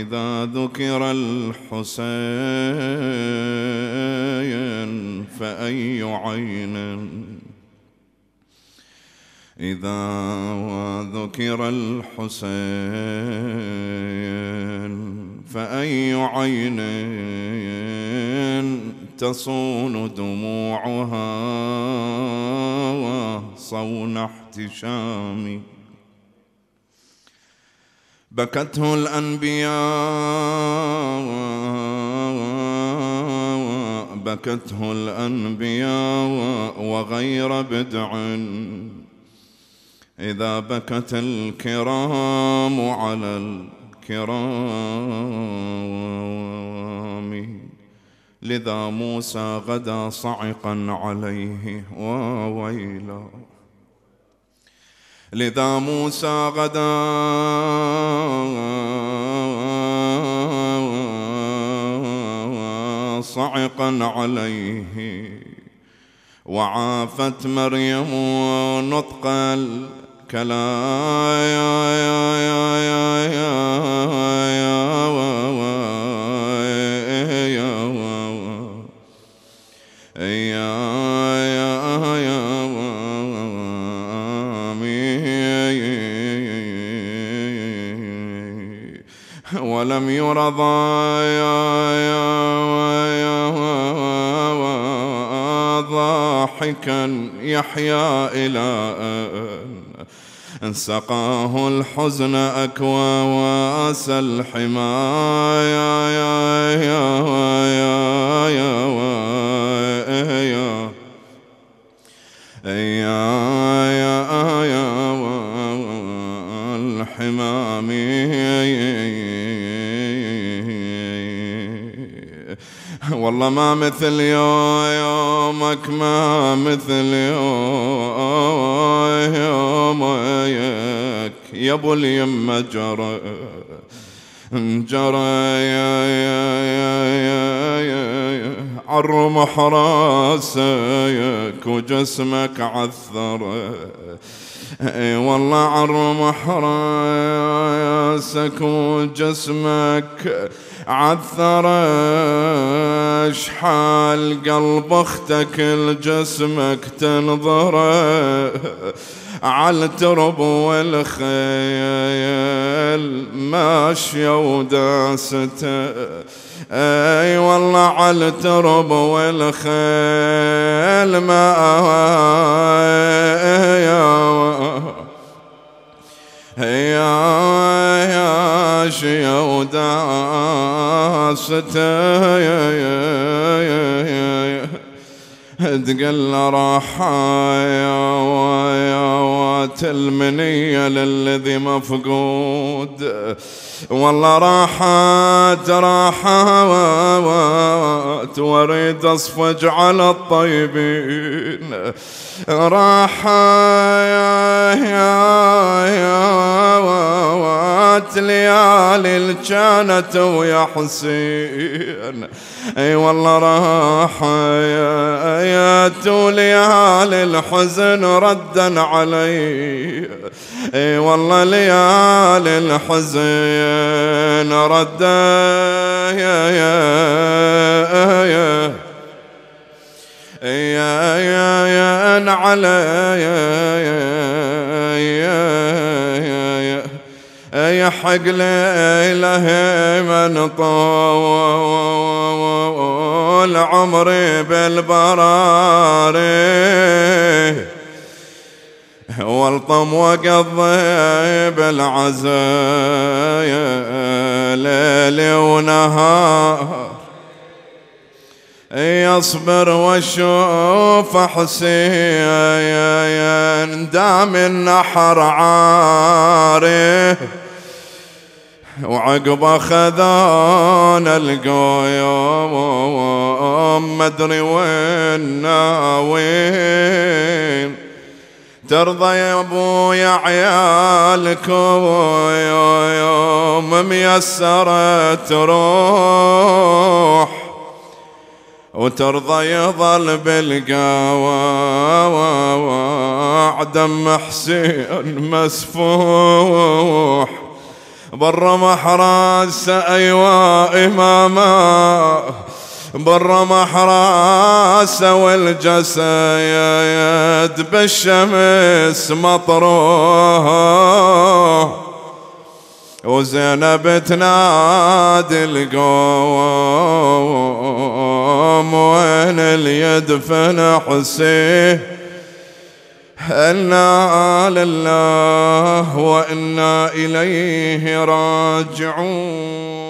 إذا ذكر الحسين فأي عين؟ إذا ذكر الحسين فأي عين تصون دموعها صون احتشامي؟ بكته الأنبياء بكته الأنبياء وغير بدع. إذا بكت الكرام على الكرام لذا موسى غدا صعقا عليه وويلا لذا موسى غدا. صعقا عليه. وعافت مريم نطق الكلام. ولم يرضى ضاحكا. يحيا إلى أن سقاه الحزن أكوى واس الحمايا. والله ما مثل يومك ما مثل يومك يا أبو اليمه جرى جرى يا يا يا يا يا عرمح راسك وجسمك عثر. إي والله عرمح راسك وجسمك عثر حال قلب أختك لجسمك تنظره عالترب والخيل ماشية وداستة. أي والله عالترب والخيل ما يا يا شيا وداسته يا يا يا تقل راحة المنية للذي مفقود. والله راحت راحت وأريد أصفج على الطيبين. راحت يا يا وات ليالي كانت ويا حسين. أي والله راح يا يا ليالي الحزن ردا علي. اي والله ليالي الحزن ردا يا يا يا يا يا يا على يا يا يا يا حق ليله من طول عمري بالبراري والطم وقضي بالعزايا ليل ونهار. يصبر واشوف حسين دام النحر عاري. وعقب خذان القيوم مدري وين ناوين ترضى يا ابويا عيالكم ميسرة تروح وترضى يظل بالقاوى دم حسين مسفوح. بر محراس أيوا إماما بر محراس والجسد بالشمس مطروه وزينب تنادي القوم وين اليد فن حسين إنا لله وإنا إليه راجعون.